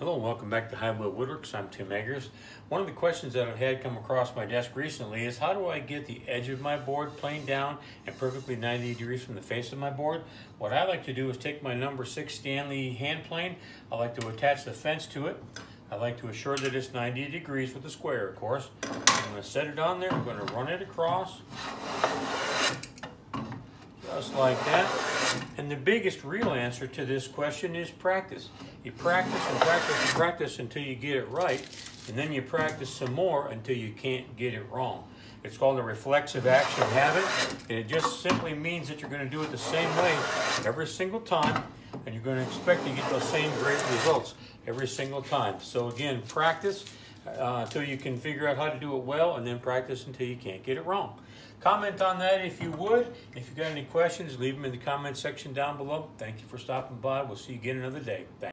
Hello and welcome back to Highwheel Woodworks. I'm Tim Eggers. One of the questions that I've had come across my desk recently is how do I get the edge of my board planed down and perfectly 90 degrees from the face of my board? What I like to do is take my number six Stanley hand plane. I like to attach the fence to it. I like to assure that it's 90 degrees with the square, of course. I'm going to set it on there. I'm going to run it across. Just like that. And the biggest real answer to this question is practice. You practice and practice and practice until you get it right, and then you practice some more until you can't get it wrong. It's called a reflexive action habit, and it just simply means that you're going to do it the same way every single time, and you're going to expect to get those same great results every single time. So again, practice uh, until you can figure out how to do it well, and then practice until you can't get it wrong. Comment on that if you would. If you've got any questions, leave them in the comment section down below. Thank you for stopping by. We'll see you again another day. Thanks.